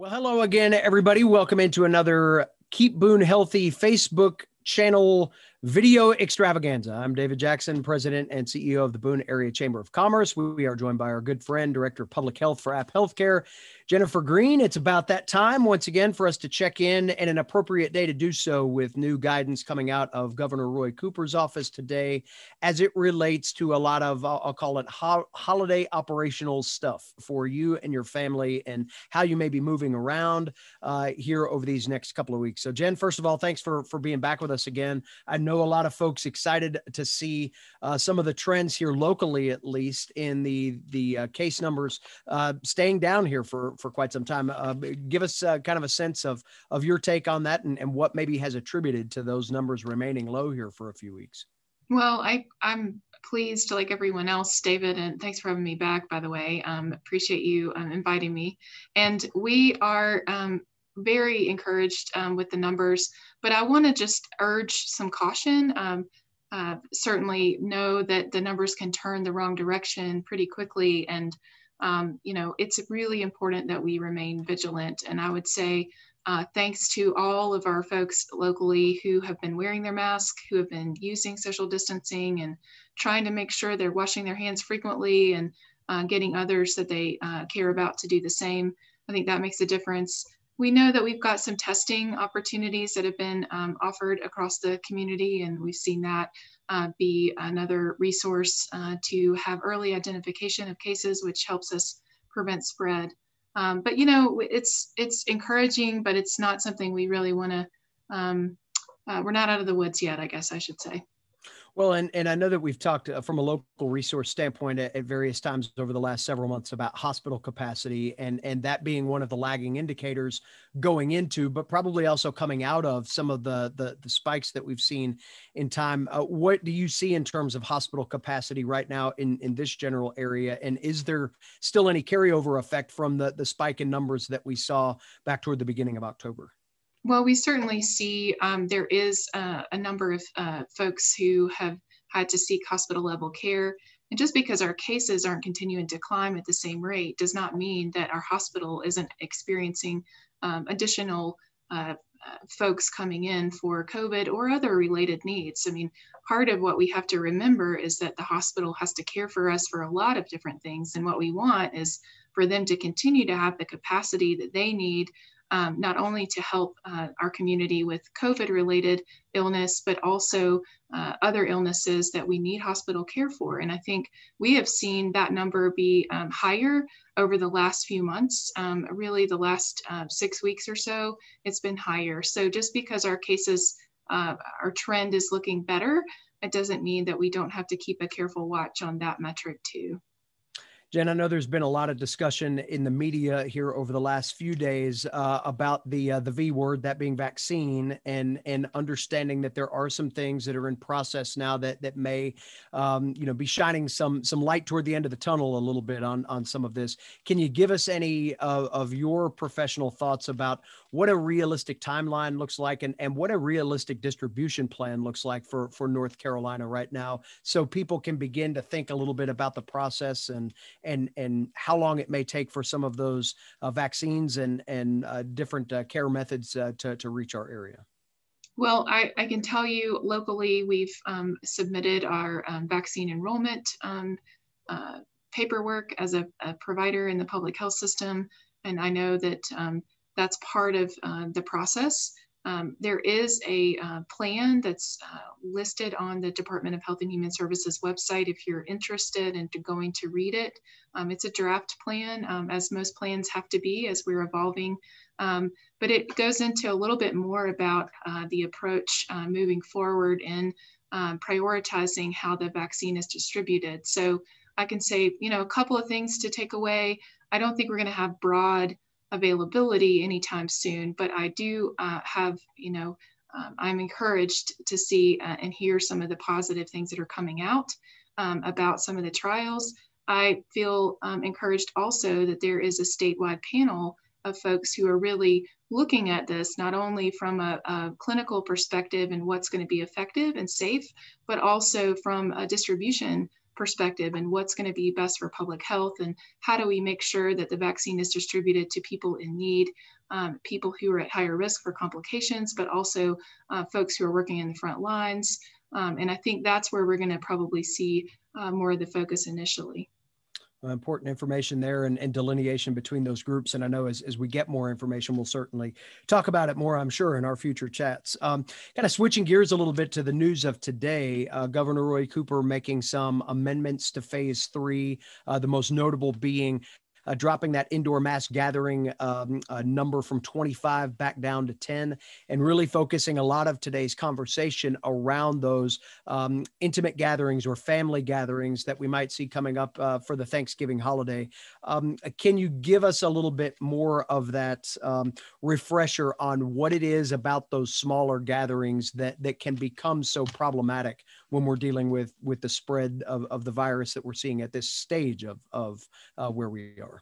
Well, hello again, everybody. Welcome into another Keep Boone Healthy Facebook channel video extravaganza. I'm David Jackson, President and CEO of the Boone Area Chamber of Commerce. We are joined by our good friend, Director of Public Health for AppHealthCare, Jennifer Greene. It's about that time once again for us to check in and an appropriate day to do so with new guidance coming out of Governor Roy Cooper's office today as it relates to a lot of, I'll call it ho- holiday operational stuff for you and your family and how you may be moving around uh, here over these next couple of weeks. So, Jen, first of all, thanks for, for being back with us again. I know know a lot of folks excited to see uh, some of the trends here locally, at least in the the uh, case numbers uh, staying down here for for quite some time. Uh, give us uh, kind of a sense of of your take on that and, and what maybe has attributed to those numbers remaining low here for a few weeks. Well, I, I'm pleased, like everyone else, David, and thanks for having me back, by the way. Um, appreciate you um, inviting me. And we are um, very encouraged um, with the numbers, but I want to just urge some caution. Um, uh, certainly know that the numbers can turn the wrong direction pretty quickly. And, um, you know, it's really important that we remain vigilant. And I would say, uh, thanks to all of our folks locally who have been wearing their mask, who have been using social distancing and trying to make sure they're washing their hands frequently and uh, getting others that they uh, care about to do the same. I think that makes a difference we know that we've got some testing opportunities that have been um, offered across the community, and we've seen that uh, be another resource uh, to have early identification of cases, which helps us prevent spread. Um, but you know, it's it's encouraging, but it's not something we really want to. Um, uh, we're not out of the woods yet, I guess I should say. Well, and, and I know that we've talked uh, from a local resource standpoint at, at, various times over the last several months about hospital capacity and, and that being one of the lagging indicators going into, but probably also coming out of some of the, the, the spikes that we've seen in time. Uh, what do you see in terms of hospital capacity right now in, in this general area? And is there still any carryover effect from the, the spike in numbers that we saw back toward the beginning of October? Well, we certainly see um, there is uh, a number of uh, folks who have had to seek hospital level care. And just because our cases aren't continuing to climb at the same rate does not mean that our hospital isn't experiencing um, additional uh, uh folks coming in for COVID or other related needs. I mean, part of what we have to remember is that the hospital has to care for us for a lot of different things. And what we want is for them to continue to have the capacity that they need um, not only to help uh, our community with COVID related illness, but also uh, other illnesses that we need hospital care for. And I think we have seen that number be um, higher over the last few months. Um, really, the last uh, six weeks or so, it's been higher. So just because our cases, uh, our trend is looking better, it doesn't mean that we don't have to keep a careful watch on that metric too. Jen, I know there's been a lot of discussion in the media here over the last few days uh, about the uh, the V word, that being vaccine, and and understanding that there are some things that are in process now that that may, um, you know, be shining some some light toward the end of the tunnel a little bit on on some of this. Can you give us any uh, of your professional thoughts about what a realistic timeline looks like and and what a realistic distribution plan looks like for for North Carolina right now, so people can begin to think a little bit about the process and and and how long it may take for some of those uh, vaccines and and uh, different uh, care methods uh, to to reach our area. Well, I, I can tell you locally, we've um, submitted our um, vaccine enrollment um, uh, paperwork as a, a, provider in the public health system, and I know that um, that's part of uh, the process. Um, there is a uh, plan that's uh, listed on the Department of Health and Human Services website if you're interested in going to read it. Um, it's a draft plan, um, as most plans have to be as we're evolving, um, but it goes into a little bit more about uh, the approach uh, moving forward in um, prioritizing how the vaccine is distributed. So I can say, you know, a couple of things to take away. I don't think we're going to have broad availability anytime soon, but I do uh, have, you know, um, I'm encouraged to see uh, and hear some of the positive things that are coming out um, about some of the trials. I feel um, encouraged also that there is a statewide panel of folks who are really looking at this not only from a, a clinical perspective and what's going to be effective and safe, but also from a distribution perspective and what's going to be best for public health and how do we make sure that the vaccine is distributed to people in need, um, people who are at higher risk for complications, but also uh, folks who are working in the front lines. Um, and I think that's where we're going to probably see uh, more of the focus initially. Important information there and, and, delineation between those groups. And I know as, as we get more information, we'll certainly talk about it more, I'm sure, in our future chats. Um, kind of switching gears a little bit to the news of today, uh, Governor Roy Cooper making some amendments to phase three, uh, the most notable being uh, dropping that indoor mass gathering um, uh, number from 25 back down to 10, and really focusing a lot of today's conversation around those um, intimate gatherings or family gatherings that we might see coming up uh, for the Thanksgiving holiday. Um, can you give us a little bit more of that um, refresher on what it is about those smaller gatherings that that can become so problematic when we're dealing with with the spread of, of the virus that we're seeing at this stage of of uh, where we are?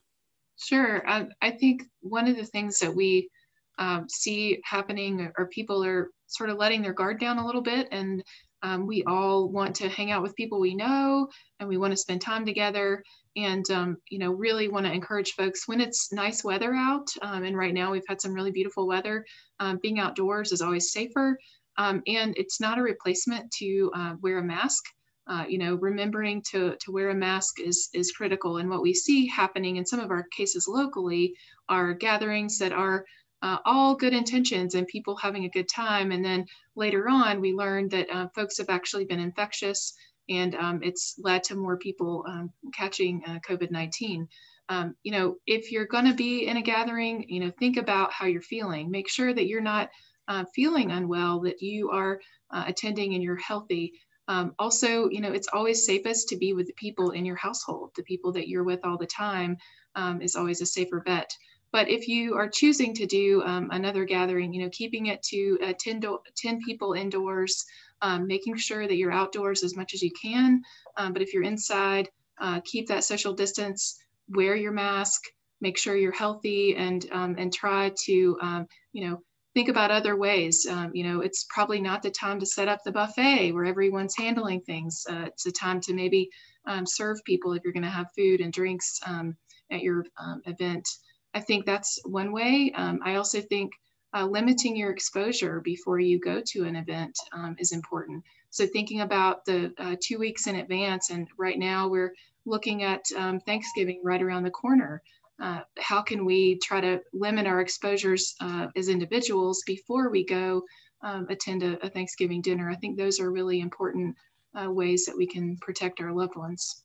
Sure. Um, I think one of the things that we um, see happening are people are sort of letting their guard down a little bit and um, we all want to hang out with people we know and we want to spend time together and um, you know really want to encourage folks when it's nice weather out um, and right now we've had some really beautiful weather um, being outdoors is always safer and it's not a replacement to uh, wear a mask uh, you know, remembering to, to wear a mask is, is critical. And what we see happening in some of our cases locally are gatherings that are uh, all good intentions and people having a good time. And then later on, we learned that uh, folks have actually been infectious and um, it's led to more people um, catching uh, COVID 19. Um, you know, if you're going to be in a gathering, you know, think about how you're feeling. Make sure that you're not uh, feeling unwell, that you are uh, attending and you're healthy. Um, also, you know, it's always safest to be with the people in your household. The people that you're with all the time um, is always a safer bet. But if you are choosing to do um, another gathering, you know, keeping it to uh, 10, do- 10 people indoors, um, making sure that you're outdoors as much as you can. Um, but if you're inside, uh, keep that social distance, wear your mask, make sure you're healthy, and um, and try to, you know, think about other ways. Um, you know, it's probably not the time to set up the buffet where everyone's handling things. Uh, it's a time to maybe um, serve people if you're going to have food and drinks um, at your um, event. I think that's one way. Um, I also think uh, limiting your exposure before you go to an event um, is important. So thinking about the uh, two weeks in advance, and right now we're looking at Thanksgiving right around the corner uh, how can we try to limit our exposures uh, as individuals before we go um, attend a, a, Thanksgiving dinner? I think those are really important uh, ways that we can protect our loved ones.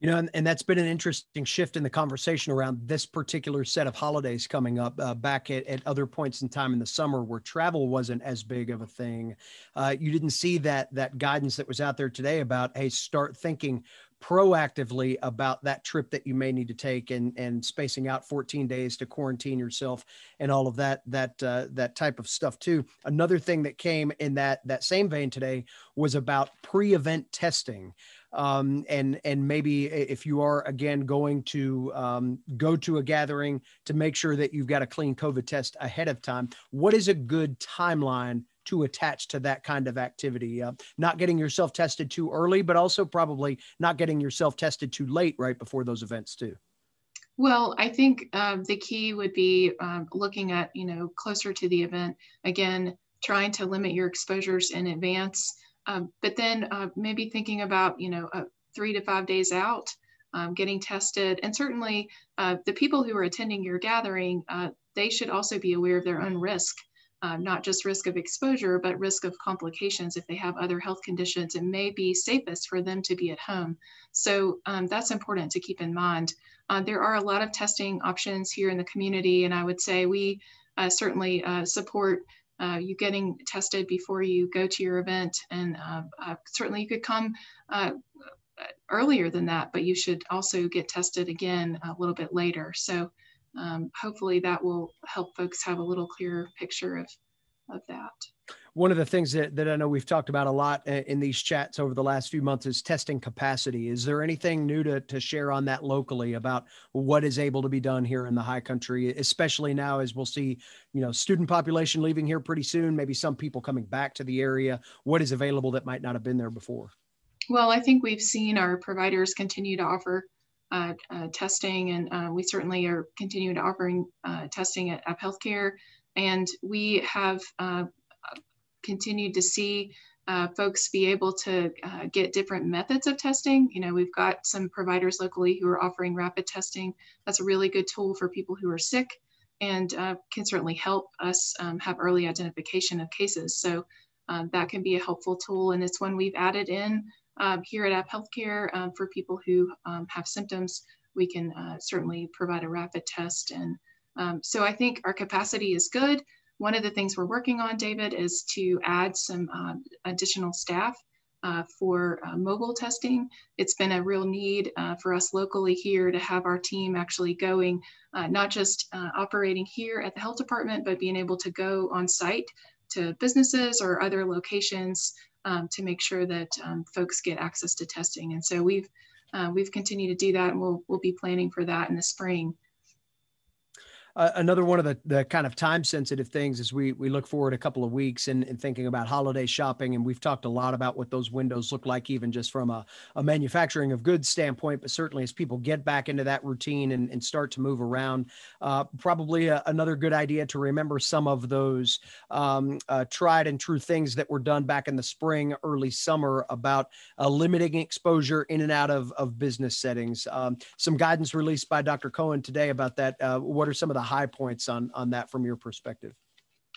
You know, and, and, that's been an interesting shift in the conversation around this particular set of holidays coming up. Uh, back at, at other points in time in the summer, where travel wasn't as big of a thing, uh, you didn't see that that guidance that was out there today about hey, start thinking proactively about that trip that you may need to take and and spacing out 14 days to quarantine yourself and all of that that uh, that type of stuff too. Another thing that came in that that same vein today was about pre-event testing. Um, and and maybe if you are again going to um, go to a gathering to make sure that you've got a clean covid test ahead of time what is a good timeline to attach to that kind of activity. Uh, not getting yourself tested too early, but also probably not getting yourself tested too late right before those events too. Well, I think um, the key would be um, looking at, you know, closer to the event. Again, trying to limit your exposures in advance, um, but then uh, maybe thinking about, you know, uh, three to five days out, um, getting tested. And certainly uh, the people who are attending your gathering, uh, they should also be aware of their own risk um, not just risk of exposure, but risk of complications if they have other health conditions. It may be safest for them to be at home. So um, that's important to keep in mind. Uh, there are a lot of testing options here in the community, and I would say we uh, certainly uh, support uh, you getting tested before you go to your event. And uh, uh, certainly you could come earlier than that, but you should also get tested again a little bit later. So um, hopefully that will help folks have a little clearer picture of, of that. One of the things that, that I know we've talked about a lot in these chats over the last few months is testing capacity. Is there anything new to, to share on that locally about what is able to be done here in the high country, especially now as we'll see, you know, student population leaving here pretty soon, maybe some people coming back to the area. What is available that might not have been there before? Well, I think we've seen our providers continue to offer uh, uh, testing, and uh, we certainly are continuing to offering uh, testing at AppHealthCare. And we have uh, continued to see uh, folks be able to get different methods of testing. You know, we've got some providers locally who are offering rapid testing. That's a really good tool for people who are sick and can certainly help us um, have early identification of cases. So that can be a helpful tool, and it's one we've added in um, here at AppHealthCare, um, for people who um, have symptoms, we can uh, certainly provide a rapid test. And um, so I think our capacity is good. One of the things we're working on, David, is to add some uh, additional staff uh, for uh, mobile testing. It's been a real need uh, for us locally here to have our team actually going, uh, not just uh, operating here at the health department, but being able to go on site to businesses or other locations um, to make sure that um, folks get access to testing. And so we've uh, we've continued to do that, and we'll we'll be planning for that in the spring another one of the, the kind of time sensitive things is we we look forward a couple of weeks and, and thinking about holiday shopping and we've talked a lot about what those windows look like even just from a, a manufacturing of goods standpoint but certainly as people get back into that routine and, and start to move around uh, probably a, another good idea to remember some of those um, uh, tried and true things that were done back in the spring early summer about uh, limiting exposure in and out of, of business settings. Um, some guidance released by dr cohen today about that uh, what are some of the high points on on that from your perspective?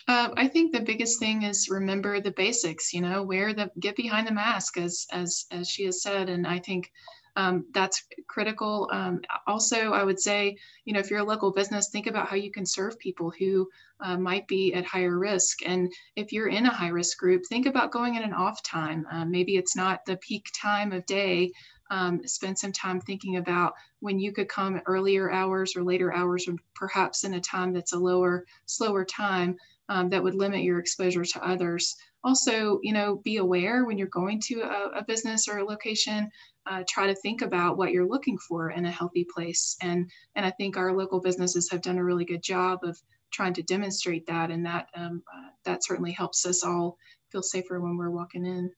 Uh, I think the biggest thing is remember the basics. You know, wear the get behind the mask, as as as she has said, and I think um, that's critical. Um, also, I would say, you know, if you're a local business, think about how you can serve people who uh, might be at higher risk. And if you're in a high risk group, think about going in an off time. Uh, maybe it's not the peak time of day, um, spend some time thinking about when you could come earlier hours or later hours, or perhaps in a time that's a lower, slower time um, that would limit your exposure to others. Also, you know, be aware when you're going to a, a business or a location. Uh, try to think about what you're looking for in a healthy place, and and I think our local businesses have done a really good job of trying to demonstrate that, and that um, uh, that certainly helps us all feel safer when we're walking in.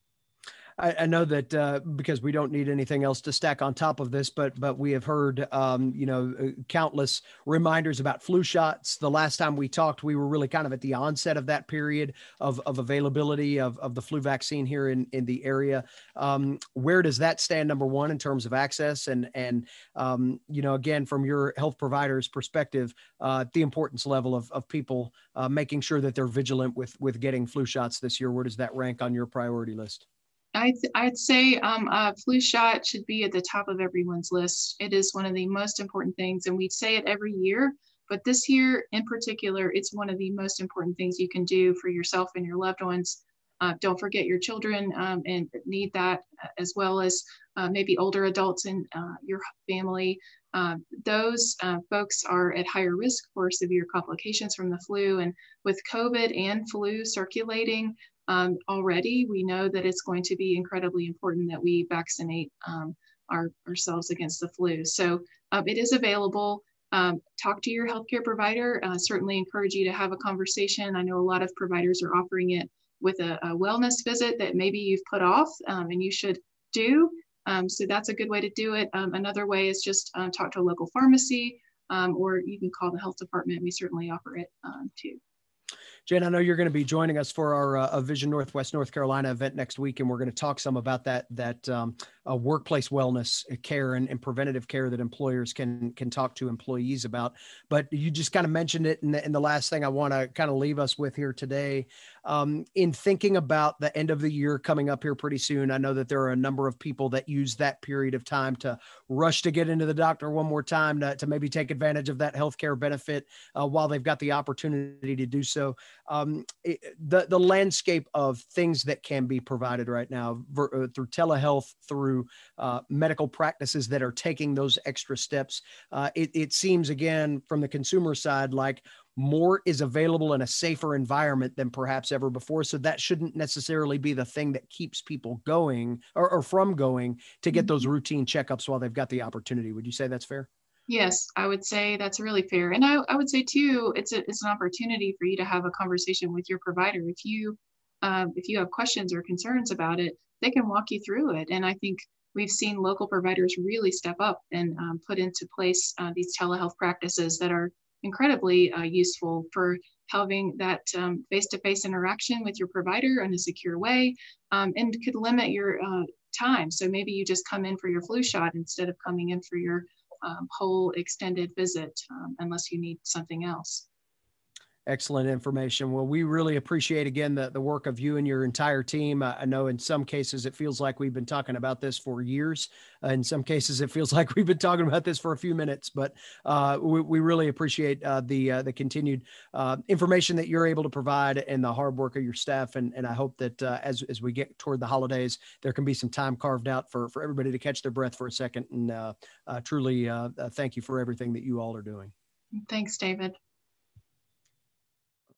I, I know that uh, because we don't need anything else to stack on top of this, but but we have heard um, you know uh, countless reminders about flu shots. The last time we talked, we were really kind of at the onset of that period of, of availability of, of the flu vaccine here in in the area. Um, where does that stand? Number one, in terms of access, and and um, you know again from your health provider's perspective, uh, the importance level of of people uh, making sure that they're vigilant with with getting flu shots this year. Where does that rank on your priority list? I'd, I'd say um, a flu shot should be at the top of everyone's list. It is one of the most important things, and we say it every year, but this year in particular, it's one of the most important things you can do for yourself and your loved ones. Uh, don't forget your children um, and need that, uh, as well as uh, maybe older adults in uh, your family. Uh, those uh, folks are at higher risk for severe complications from the flu. And with COVID and flu circulating, um, already, we know that it's going to be incredibly important that we vaccinate um, our, ourselves against the flu. So um, it is available. Um, talk to your healthcare provider. Uh, certainly encourage you to have a conversation. I know a lot of providers are offering it with a, a wellness visit that maybe you've put off um, and you should do. Um, so that's a good way to do it. another way is just uh, talk to a local pharmacy or you can call the health department. We certainly offer it too. Jen, I know you're going to be joining us for our uh, Vision Northwest North Carolina event next week, and we're going to talk some about that that um, uh, workplace wellness care and, and, preventative care that employers can can talk to employees about. But you just kind of mentioned it, and the, the last thing I want to kind of leave us with here today, um, in thinking about the end of the year coming up here pretty soon. I know that there are a number of people that use that period of time to rush to get into the doctor one more time to, to maybe take advantage of that healthcare benefit uh, while they've got the opportunity to do so um, it, the the landscape of things that can be provided right now ver, uh, through telehealth, through uh, medical practices that are taking those extra steps. Uh, it, it seems again from the consumer side like more is available in a safer environment than perhaps ever before. So that shouldn't necessarily be the thing that keeps people going or, or from going to get those mm-hmm. routine checkups while they've got the opportunity. Would you say that's fair? Yes, I would say that's really fair. And I, I would say too, it's a, it's an opportunity for you to have a conversation with your provider. If you um, if you have questions or concerns about it, they can walk you through it. And I think we've seen local providers really step up and um, put into place uh, these telehealth practices that are incredibly uh, useful for having that um, face-to-face interaction with your provider in a secure way um, and could limit your uh, time. So maybe you just come in for your flu shot instead of coming in for your um, whole extended visit um, unless you need something else. Excellent information. Well, we really appreciate again the, the work of you and your entire team. Uh, I know in some cases it feels like we've been talking about this for years. Uh, in some cases it feels like we've been talking about this for a few minutes, but uh, we, we, really appreciate uh, the uh, the continued uh, information that you're able to provide and the hard work of your staff. And, and I hope that as, as we get toward the holidays, there can be some time carved out for, for everybody to catch their breath for a second. And truly thank you for everything that you all are doing. Thanks, David.